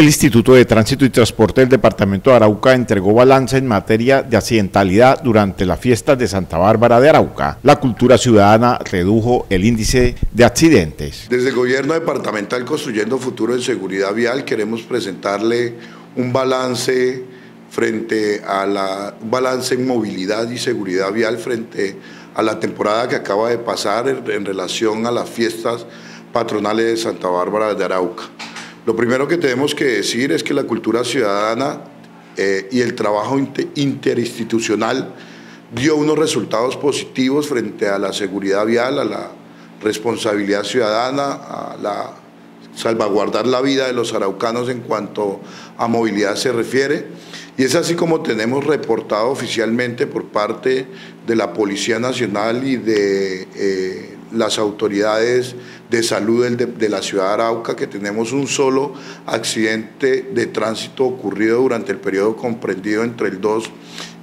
El Instituto de Tránsito y Transporte del Departamento de Arauca entregó balance en materia de accidentalidad durante las fiestas de Santa Bárbara de Arauca. La cultura ciudadana redujo el índice de accidentes. Desde el gobierno departamental Construyendo Futuro en Seguridad Vial queremos presentarle un balance frente a la balance en movilidad y seguridad vial frente a la temporada que acaba de pasar en relación a las fiestas patronales de Santa Bárbara de Arauca. Lo primero que tenemos que decir es que la cultura ciudadana eh, y el trabajo interinstitucional dio unos resultados positivos frente a la seguridad vial, a la responsabilidad ciudadana, a la salvaguardar la vida de los araucanos en cuanto a movilidad se refiere. Y es así como tenemos reportado oficialmente por parte de la Policía Nacional y de eh, las autoridades de salud de, la ciudad de Arauca que tenemos un solo accidente de tránsito ocurrido durante el periodo comprendido entre el 2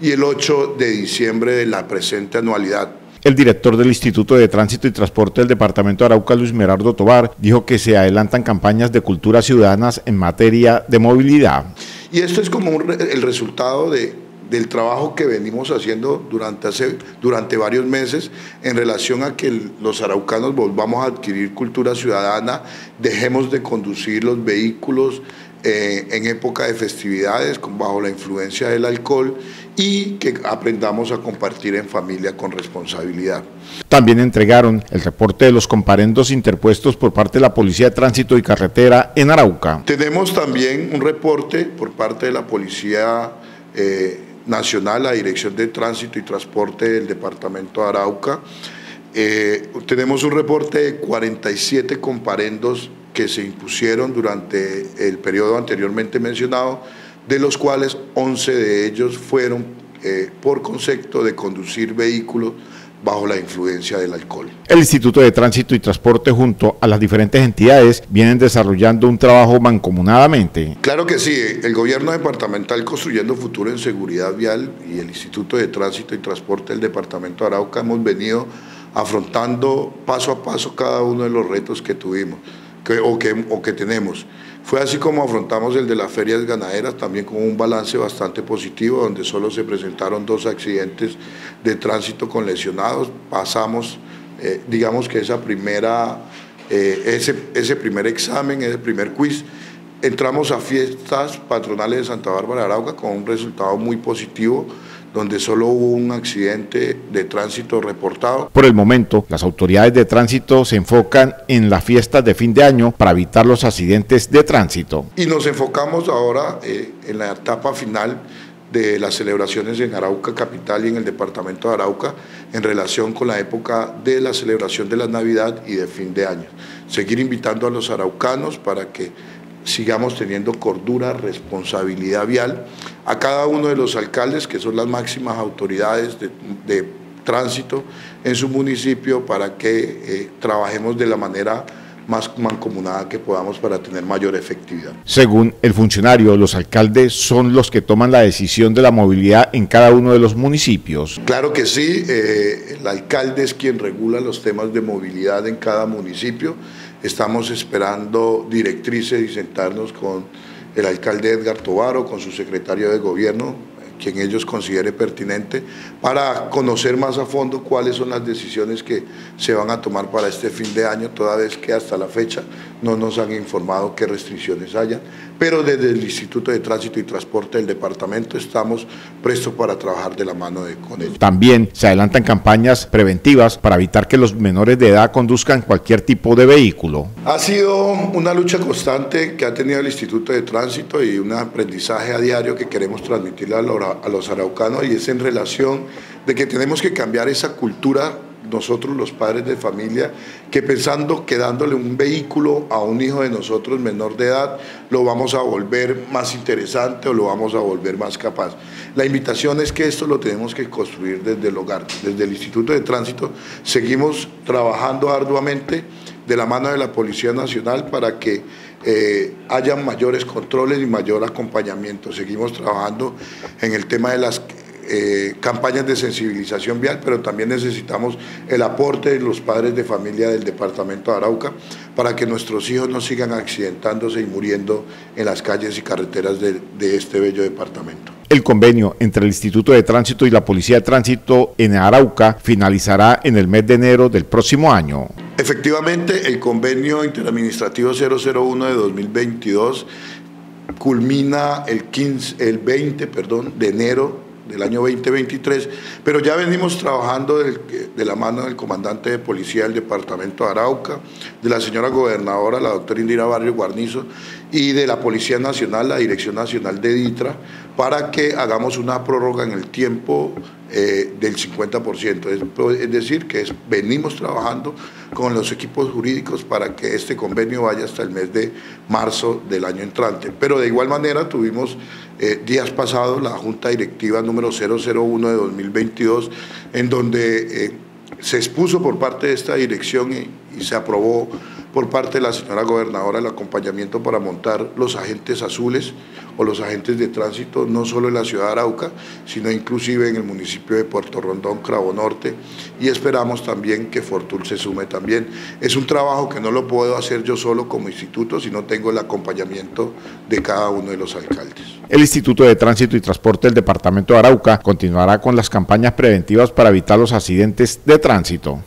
y el 8 de diciembre de la presente anualidad. El director del Instituto de Tránsito y Transporte del Departamento de Arauca, Luis Merardo Tobar, dijo que se adelantan campañas de cultura ciudadanas en materia de movilidad. Y esto es como el resultado de, del trabajo que venimos haciendo durante, hace, durante varios meses en relación a que los araucanos volvamos a adquirir cultura ciudadana, dejemos de conducir los vehículos eh, en época de festividades bajo la influencia del alcohol y que aprendamos a compartir en familia con responsabilidad. También entregaron el reporte de los comparendos interpuestos por parte de la Policía de Tránsito y Carretera en Arauca. Tenemos también un reporte por parte de la Policía eh, Nacional, la Dirección de Tránsito y Transporte del Departamento de Arauca. Eh, tenemos un reporte de 47 comparendos que se impusieron durante el periodo anteriormente mencionado, de los cuales 11 de ellos fueron eh, por concepto de conducir vehículos bajo la influencia del alcohol. El Instituto de Tránsito y Transporte junto a las diferentes entidades vienen desarrollando un trabajo mancomunadamente. Claro que sí, el gobierno departamental Construyendo Futuro en Seguridad Vial y el Instituto de Tránsito y Transporte del Departamento de Arauca hemos venido afrontando paso a paso cada uno de los retos que tuvimos o, que, o que tenemos. Fue así como afrontamos el de las ferias ganaderas, también con un balance bastante positivo, donde solo se presentaron dos accidentes de tránsito con lesionados. Pasamos, eh, digamos que esa primera, eh, ese, ese primer examen, ese primer quiz, entramos a fiestas patronales de Santa Bárbara de Arauca con un resultado muy positivo donde solo hubo un accidente de tránsito reportado. Por el momento, las autoridades de tránsito se enfocan en las fiestas de fin de año para evitar los accidentes de tránsito. Y nos enfocamos ahora eh, en la etapa final de las celebraciones en Arauca Capital y en el departamento de Arauca en relación con la época de la celebración de la Navidad y de fin de año. Seguir invitando a los araucanos para que sigamos teniendo cordura, responsabilidad vial, a cada uno de los alcaldes, que son las máximas autoridades de, tránsito en su municipio, para que eh, trabajemos de la manera más mancomunada que podamos para tener mayor efectividad. Según el funcionario, los alcaldes son los que toman la decisión de la movilidad en cada uno de los municipios. Claro que sí, eh, el alcalde es quien regula los temas de movilidad en cada municipio. Estamos esperando directrices y sentarnos con el alcalde Edgar Tobaro, con su secretario de gobierno, quien ellos considere pertinente, para conocer más a fondo cuáles son las decisiones que se van a tomar para este fin de año, toda vez que hasta la fecha no nos han informado qué restricciones hayan, pero desde el Instituto de Tránsito y Transporte del departamento estamos prestos para trabajar de la mano de, con ellos. También se adelantan campañas preventivas para evitar que los menores de edad conduzcan cualquier tipo de vehículo. Ha sido una lucha constante que ha tenido el Instituto de Tránsito y un aprendizaje a diario que queremos transmitirle a los araucanos y es en relación de que tenemos que cambiar esa cultura nosotros los padres de familia, que pensando que dándole un vehículo a un hijo de nosotros menor de edad, lo vamos a volver más interesante o lo vamos a volver más capaz. La invitación es que esto lo tenemos que construir desde el hogar, desde el Instituto de Tránsito. Seguimos trabajando arduamente de la mano de la Policía Nacional para que eh, hayan mayores controles y mayor acompañamiento. Seguimos trabajando en el tema de las eh, campañas de sensibilización vial, pero también necesitamos el aporte de los padres de familia del departamento de Arauca para que nuestros hijos no sigan accidentándose y muriendo en las calles y carreteras de, de este bello departamento. El convenio entre el Instituto de Tránsito y la Policía de Tránsito en Arauca finalizará en el mes de enero del próximo año. Efectivamente, el convenio interadministrativo 001 de 2022 culmina el, 15, el 20 perdón, de enero del año 2023, pero ya venimos trabajando de, la mano del comandante de policía del departamento de Arauca, de la señora gobernadora, la doctora Indira Barrio Guarnizo, y de la Policía Nacional, la Dirección Nacional de DITRA, para que hagamos una prórroga en el tiempo eh, del 50%. Es, decir, que venimos trabajando con los equipos jurídicos para que este convenio vaya hasta el mes de marzo del año entrante. Pero de igual manera tuvimos eh, días pasados la Junta Directiva número 001 de 2022, en donde eh, se expuso por parte de esta dirección y se aprobó por parte de la señora gobernadora el acompañamiento para montar los agentes azules o los agentes de tránsito, no solo en la ciudad de Arauca, sino inclusive en el municipio de Puerto Rondón, Cravo Norte, y esperamos también que Fortul se sume también. Es un trabajo que no lo puedo hacer yo solo como instituto, sino tengo el acompañamiento de cada uno de los alcaldes. El Instituto de Tránsito y Transporte del Departamento de Arauca continuará con las campañas preventivas para evitar los accidentes de tránsito.